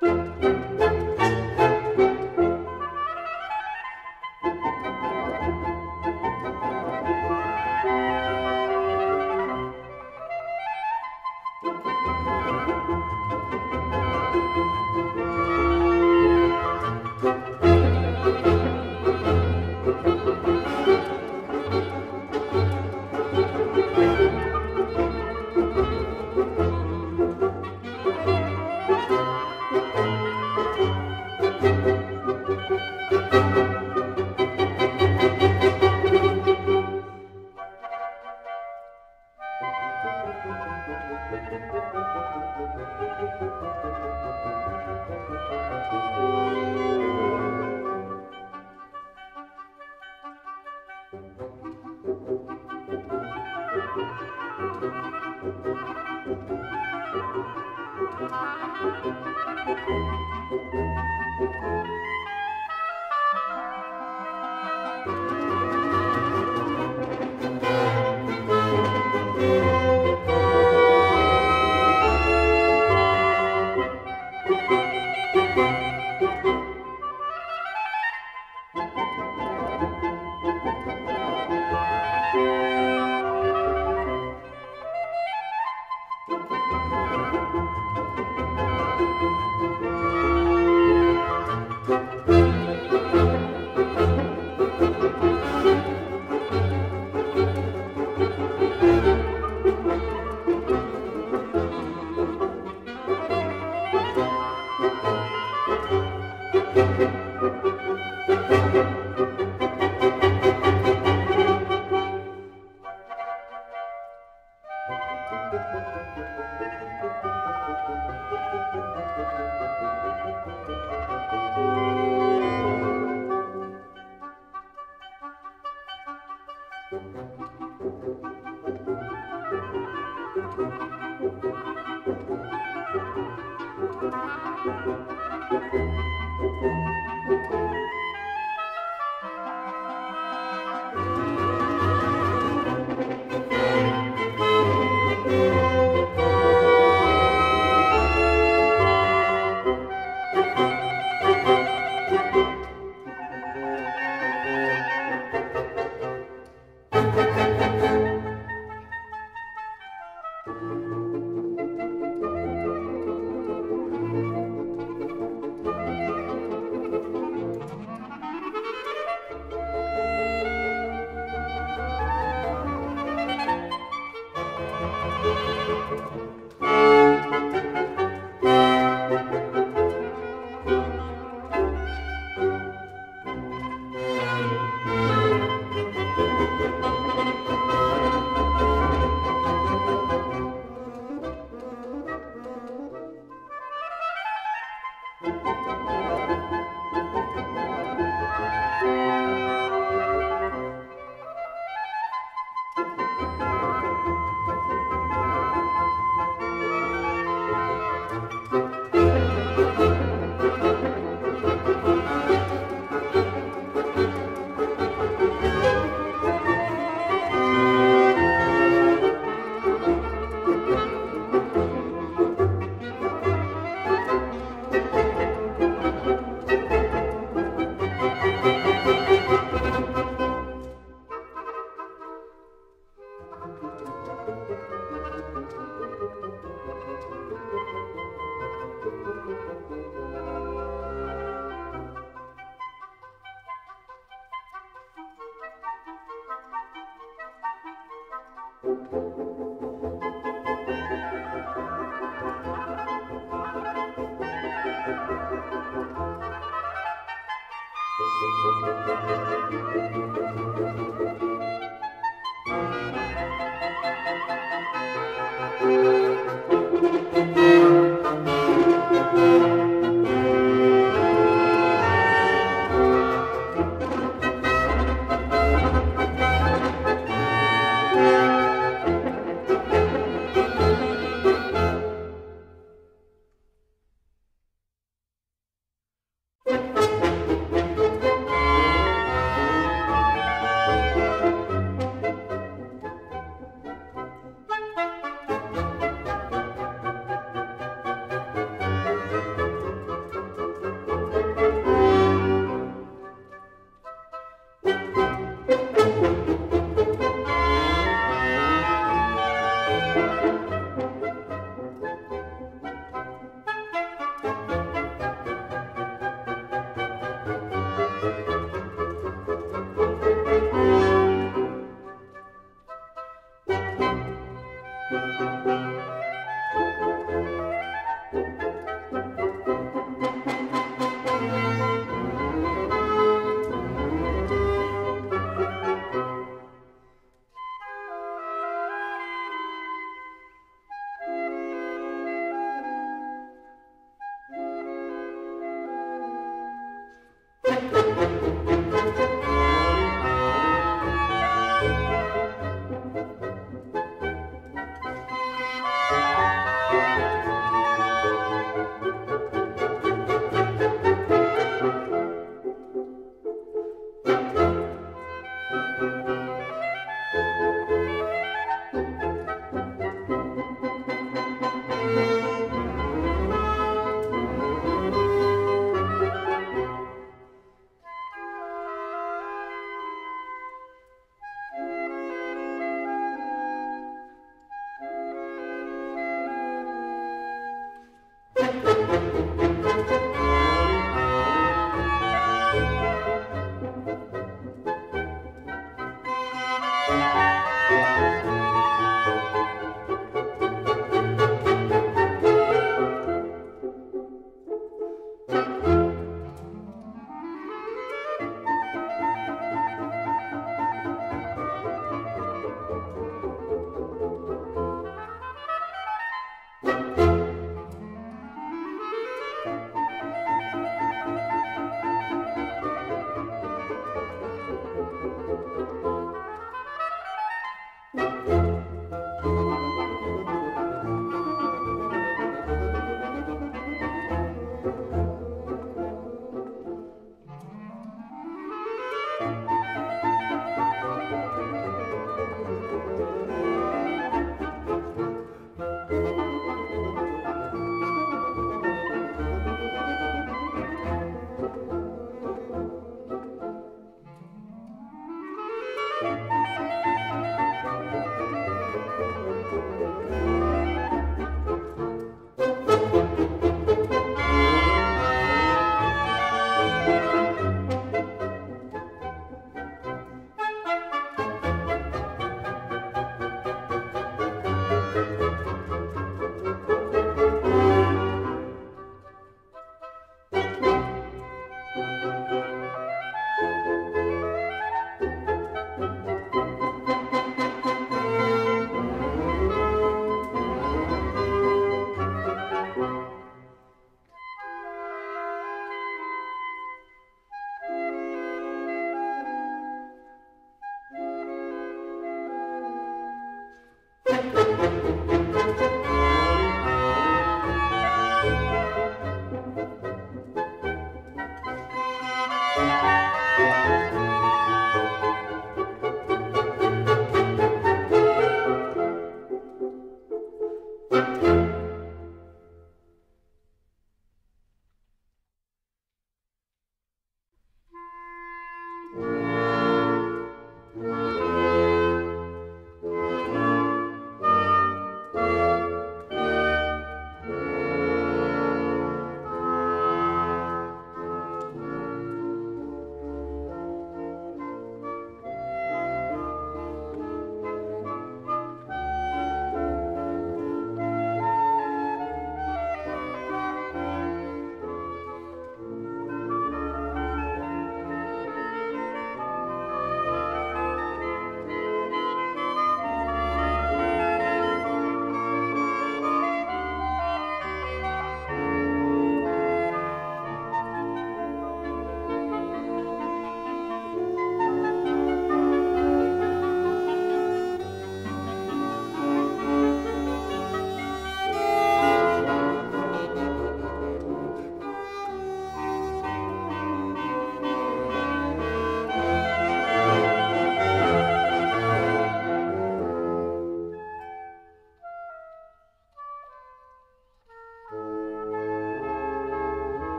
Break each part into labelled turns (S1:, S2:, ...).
S1: Música Thank you.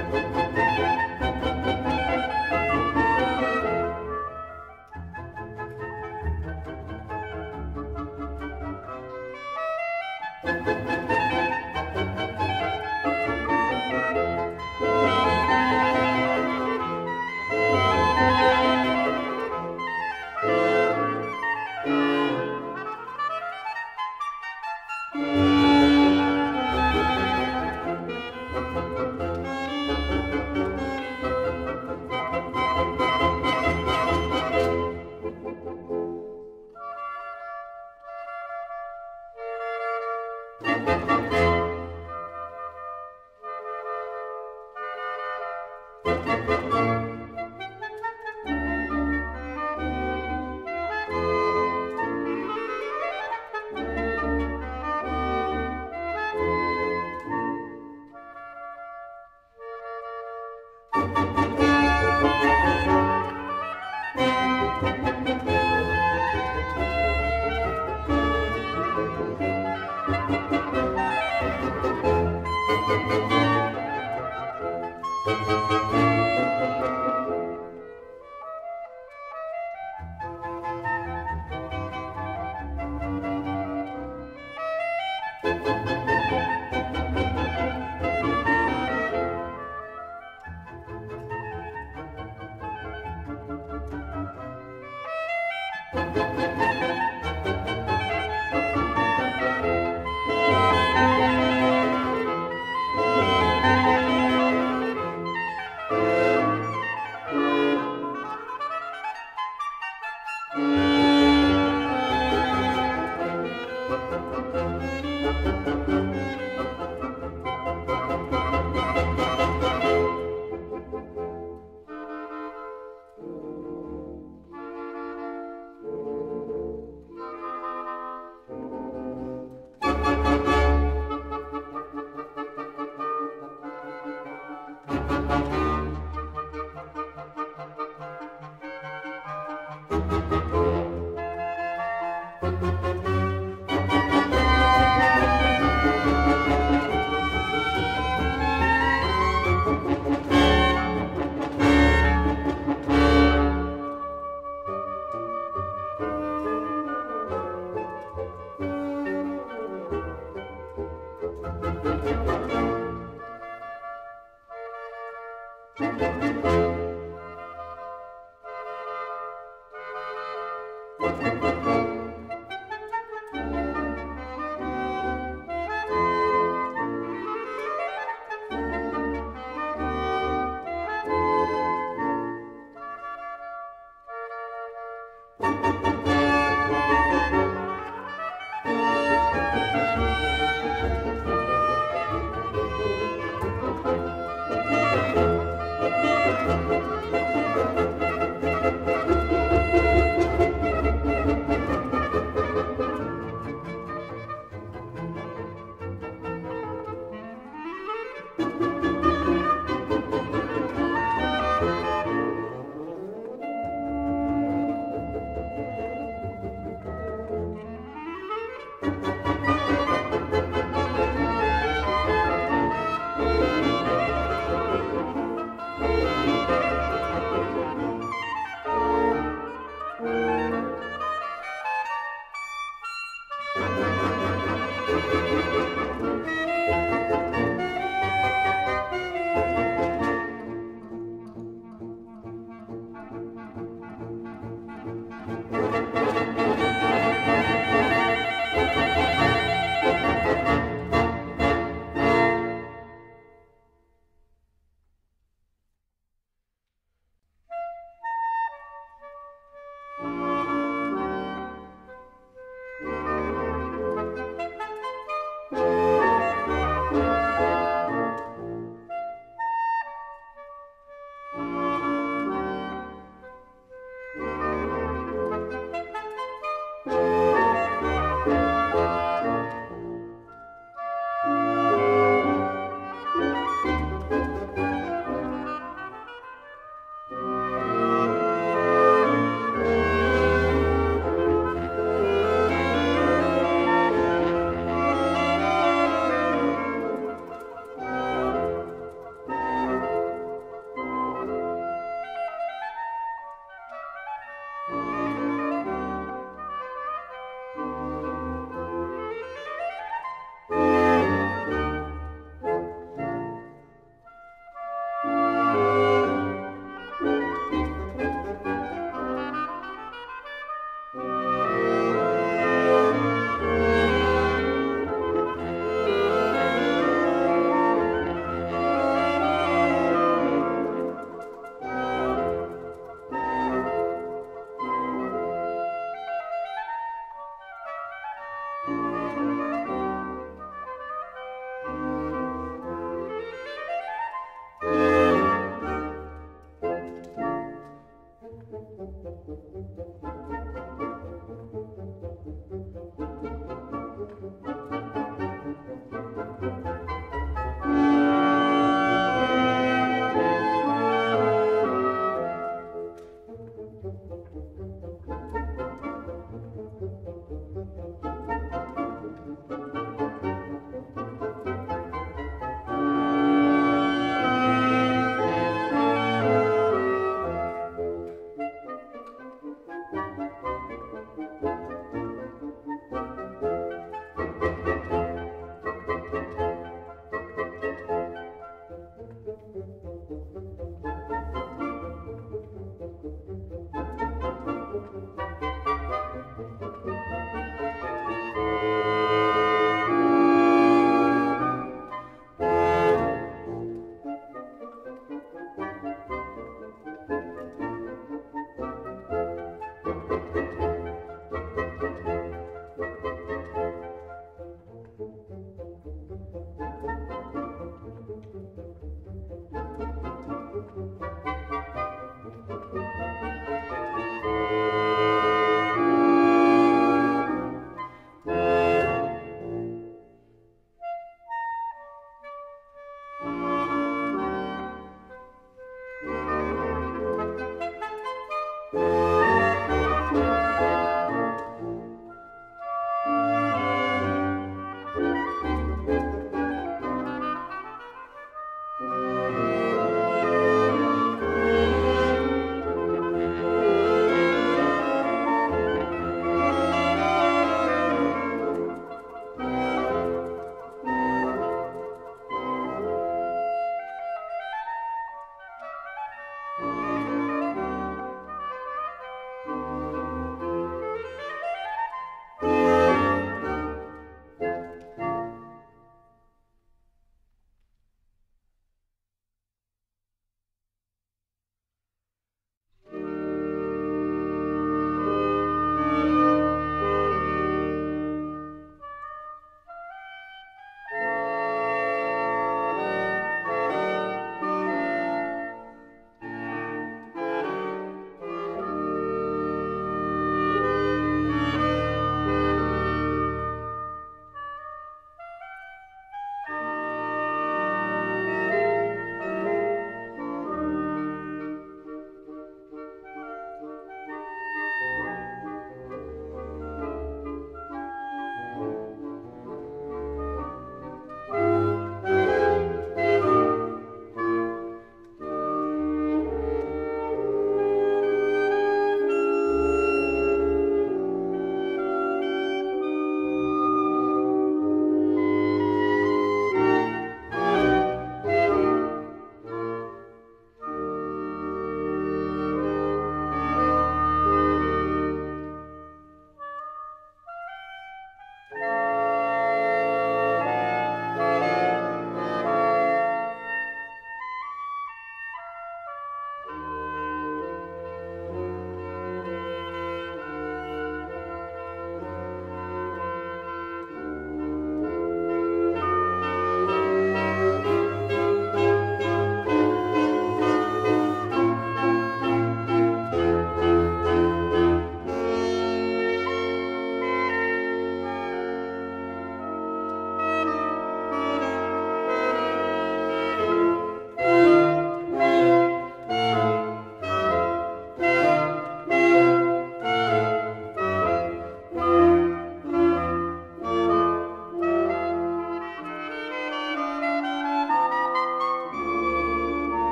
S1: Música